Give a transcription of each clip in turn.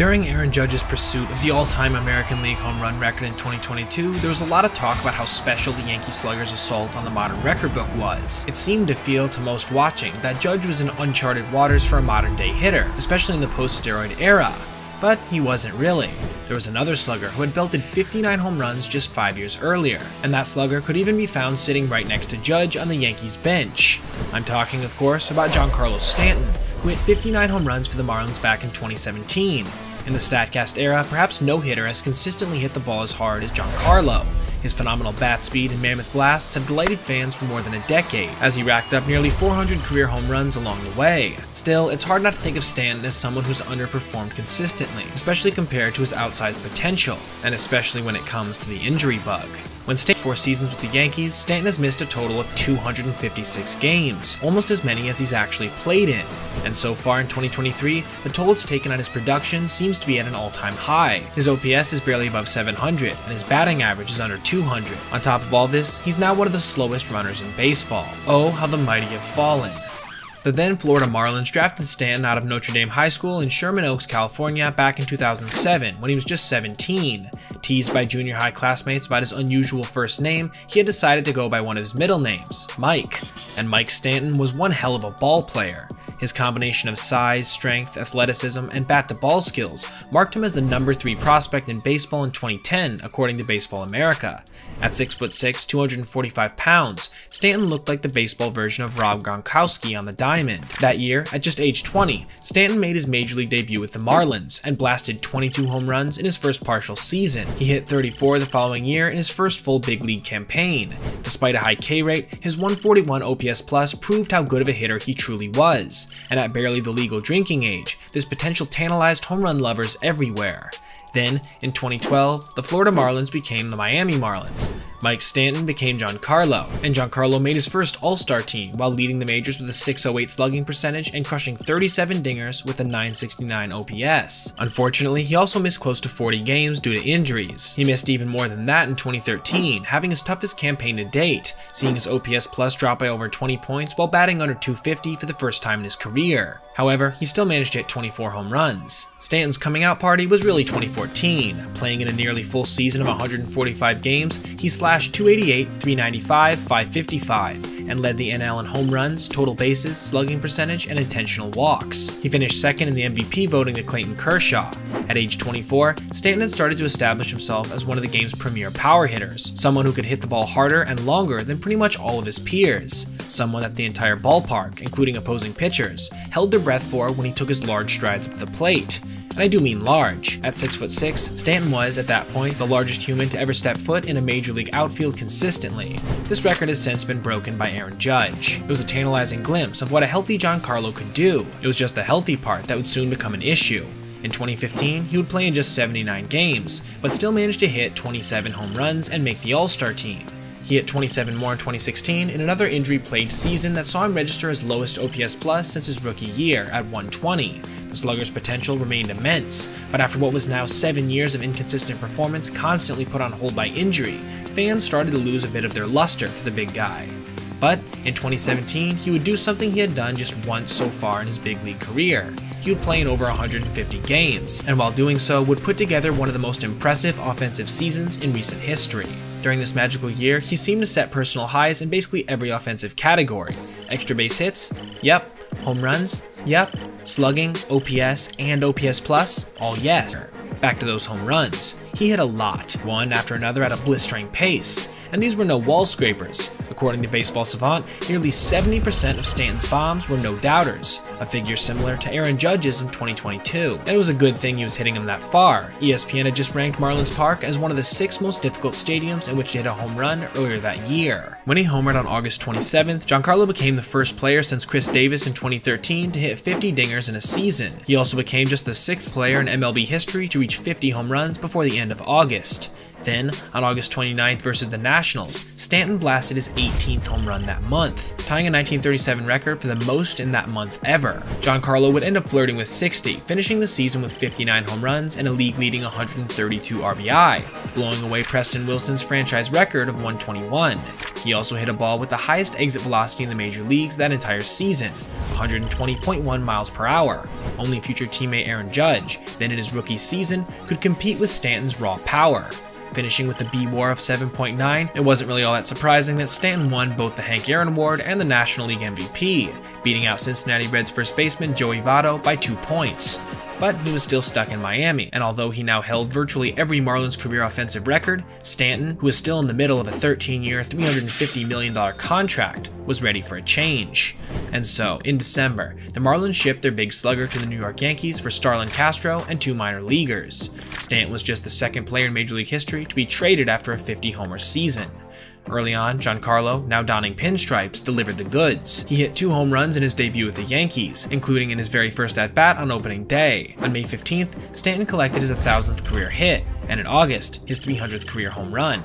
During Aaron Judge's pursuit of the all-time American League home run record in 2022, there was a lot of talk about how special the Yankee slugger's assault on the modern record book was. It seemed to feel to most watching that Judge was in uncharted waters for a modern day hitter, especially in the post-steroid era. But he wasn't really. There was another slugger who had belted 59 home runs just 5 years earlier, and that slugger could even be found sitting right next to Judge on the Yankees bench. I'm talking, of course, about Giancarlo Stanton, who hit 59 home runs for the Marlins back in 2017. In the StatCast era, perhaps no hitter has consistently hit the ball as hard as Giancarlo. His phenomenal bat speed and mammoth blasts have delighted fans for more than a decade, as he racked up nearly 400 career home runs along the way. Still, it's hard not to think of Stanton as someone who's underperformed consistently, especially compared to his outsized potential, and especially when it comes to the injury bug. When Stanton four seasons with the Yankees, Stanton has missed a total of 256 games, almost as many as he's actually played in. And so far in 2023, the toll it's taken on his production seems to be at an all-time high. His OPS is barely above 700, and his batting average is under 200. On top of all this, he's now one of the slowest runners in baseball. Oh, how the mighty have fallen. The then Florida Marlins drafted Stanton out of Notre Dame High School in Sherman Oaks, California back in 2007 when he was just 17. Teased by junior high classmates about his unusual first name, he had decided to go by one of his middle names, Mike. And Mike Stanton was one hell of a ball player. His combination of size, strength, athleticism, and bat-to-ball skills marked him as the number 3 prospect in baseball in 2010, according to Baseball America. At 6'6", 245 pounds, Stanton looked like the baseball version of Rob Gronkowski on the diamond. That year, at just age 20, Stanton made his major league debut with the Marlins and blasted 22 home runs in his first partial season. He hit 34 the following year in his first full big league campaign. Despite a high K rate, his 141 OPS plus proved how good of a hitter he truly was, and at barely the legal drinking age, this potential tantalized home run lovers everywhere. Then, in 2012, the Florida Marlins became the Miami Marlins. Mike Stanton became Giancarlo, and Giancarlo made his first All-Star team while leading the majors with a 608 slugging percentage and crushing 37 dingers with a 969 OPS. Unfortunately, he also missed close to 40 games due to injuries. He missed even more than that in 2013, having his toughest campaign to date, seeing his OPS plus drop by over 20 points while batting under 250 for the first time in his career. However, he still managed to hit 24 home runs. Stanton's coming out party was really 2014. Playing in a nearly full season of 145 games, he slashed 288, 395, 555, and led the NL in home runs, total bases, slugging percentage, and intentional walks. He finished second in the MVP voting to Clayton Kershaw. At age 24, Stanton had started to establish himself as one of the game's premier power hitters, someone who could hit the ball harder and longer than pretty much all of his peers, someone that the entire ballpark, including opposing pitchers, held their breath for when he took his large strides up the plate and I do mean large. At 6'6", Stanton was, at that point, the largest human to ever step foot in a major league outfield consistently. This record has since been broken by Aaron Judge. It was a tantalizing glimpse of what a healthy Giancarlo could do. It was just the healthy part that would soon become an issue. In 2015, he would play in just 79 games, but still managed to hit 27 home runs and make the All-Star team. He hit 27 more in 2016 in another injury-plagued season that saw him register his lowest OPS plus since his rookie year at 120. The slugger's potential remained immense, but after what was now seven years of inconsistent performance constantly put on hold by injury, fans started to lose a bit of their luster for the big guy. But in 2017, he would do something he had done just once so far in his big league career. He would play in over 150 games, and while doing so, would put together one of the most impressive offensive seasons in recent history. During this magical year, he seemed to set personal highs in basically every offensive category. Extra base hits? Yep. Home runs? Yep. Slugging, OPS, and OPS plus? All yes. Back to those home runs. He hit a lot, one after another at a blistering pace, and these were no wall scrapers. According to Baseball Savant, nearly 70% of Stanton's bombs were no doubters, a figure similar to Aaron Judge's in 2022. And it was a good thing he was hitting him that far. ESPN had just ranked Marlins Park as one of the six most difficult stadiums in which to hit a home run earlier that year. When he homered on August 27th, Giancarlo became the first player since Chris Davis in 2013 to hit 50 dingers in a season. He also became just the sixth player in MLB history to reach 50 home runs before the end of August. Then, on August 29th versus the Nationals, Stanton blasted his 18th home run that month, tying a 1937 record for the most in that month ever. Giancarlo would end up flirting with 60, finishing the season with 59 home runs and a league-leading 132 RBI, blowing away Preston Wilson's franchise record of 121. He also hit a ball with the highest exit velocity in the major leagues that entire season, 120.1 miles per hour. Only future teammate Aaron Judge, then in his rookie season, could compete with Stanton's raw power. Finishing with a B WAR of 7.9, it wasn't really all that surprising that Stanton won both the Hank Aaron Award and the National League MVP, beating out Cincinnati Reds first baseman Joey Votto by two points but he was still stuck in Miami, and although he now held virtually every Marlins career offensive record, Stanton, who was still in the middle of a 13-year, $350 million contract, was ready for a change. And so, in December, the Marlins shipped their big slugger to the New York Yankees for Starlin Castro and two minor leaguers. Stanton was just the second player in Major League history to be traded after a 50-homer season. Early on, Giancarlo, now donning pinstripes, delivered the goods. He hit two home runs in his debut with the Yankees, including in his very first at-bat on opening day. On May 15th, Stanton collected his 1,000th career hit, and in August, his 300th career home run.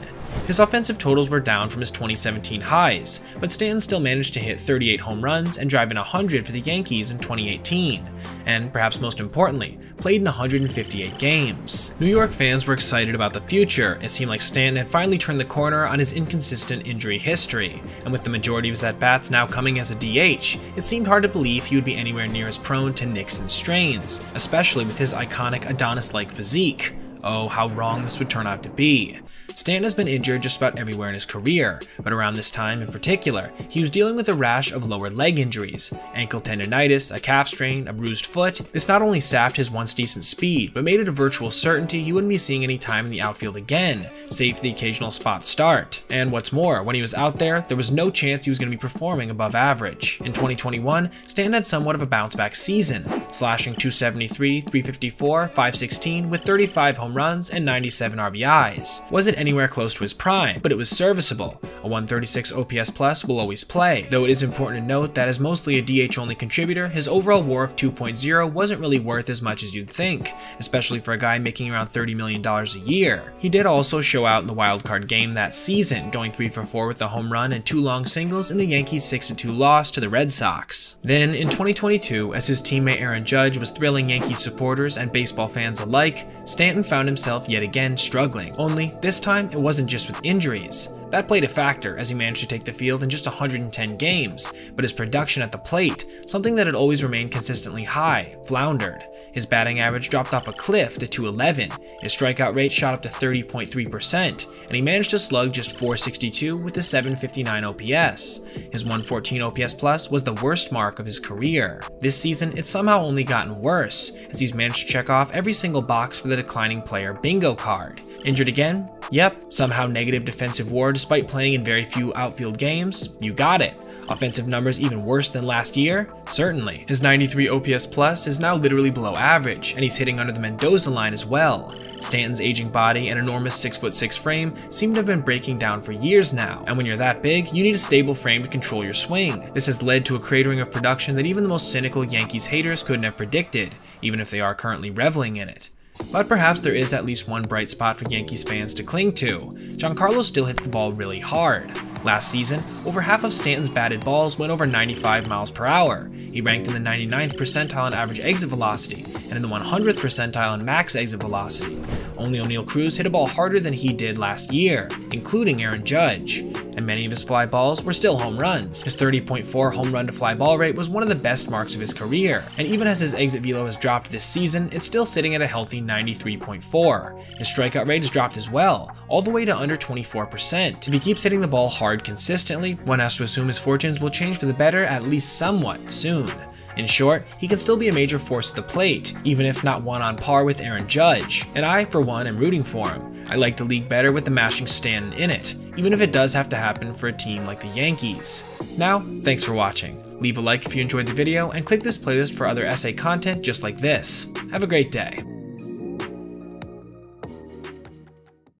His offensive totals were down from his 2017 highs, but Stanton still managed to hit 38 home runs and drive in 100 for the Yankees in 2018, and perhaps most importantly, played in 158 games. New York fans were excited about the future. It seemed like Stanton had finally turned the corner on his inconsistent injury history, and with the majority of his at-bats now coming as a DH, it seemed hard to believe he would be anywhere near as prone to nicks and strains, especially with his iconic Adonis-like physique. Oh, how wrong this would turn out to be. Stanton has been injured just about everywhere in his career, but around this time in particular, he was dealing with a rash of lower leg injuries, ankle tendonitis, a calf strain, a bruised foot. This not only sapped his once decent speed, but made it a virtual certainty he wouldn't be seeing any time in the outfield again, save for the occasional spot start. And what's more, when he was out there, there was no chance he was going to be performing above average. In 2021, Stanton had somewhat of a bounce back season, slashing 273, 354, 516 with 35 home runs and 97 RBIs. Was it anywhere close to his prime, but it was serviceable. A 136 OPS plus will always play, though it is important to note that as mostly a DH only contributor, his overall WAR of 2.0 wasn't really worth as much as you'd think, especially for a guy making around $30 million a year. He did also show out in the wildcard game that season, going 3 for 4 with a home run and two long singles in the Yankees 6-2 loss to the Red Sox. Then, in 2022, as his teammate Aaron Judge was thrilling Yankees supporters and baseball fans alike, Stanton found himself yet again struggling, only this time time, it wasn't just with injuries. That played a factor as he managed to take the field in just 110 games, but his production at the plate, something that had always remained consistently high, floundered. His batting average dropped off a cliff to 211, his strikeout rate shot up to 30.3%, and he managed to slug just 462 with a 759 OPS. His 114 OPS plus was the worst mark of his career. This season, it's somehow only gotten worse, as he's managed to check off every single box for the declining player bingo card. Injured again? Yep. Somehow negative defensive WAR despite playing in very few outfield games? You got it. Offensive numbers even worse than last year? Certainly. His 93 OPS plus is now literally below average, and he's hitting under the Mendoza line as well. Stanton's aging body and enormous 6'6 frame seem to have been breaking down for years now, and when you're that big, you need a stable frame to control your swing. This has led to a cratering of production that even the most cynical Yankees haters couldn't have predicted, even if they are currently reveling in it. But perhaps there is at least one bright spot for Yankees fans to cling to. Giancarlo still hits the ball really hard. Last season, over half of Stanton's batted balls went over 95 miles per hour. He ranked in the 99th percentile in average exit velocity, and in the 100th percentile in max exit velocity. Only Oneil Cruz hit a ball harder than he did last year, including Aaron Judge and many of his fly balls were still home runs. His 30.4 home run to fly ball rate was one of the best marks of his career, and even as his exit velo has dropped this season, it's still sitting at a healthy 93.4. His strikeout rate has dropped as well, all the way to under 24%. If he keeps hitting the ball hard consistently, one has to assume his fortunes will change for the better at least somewhat soon. In short, he can still be a major force at the plate, even if not one on par with Aaron Judge, and I, for one, am rooting for him. I like the league better with the mashing Stanton in it, even if it does have to happen for a team like the Yankees. Now, thanks for watching. Leave a like if you enjoyed the video, and click this playlist for other essay content just like this. Have a great day.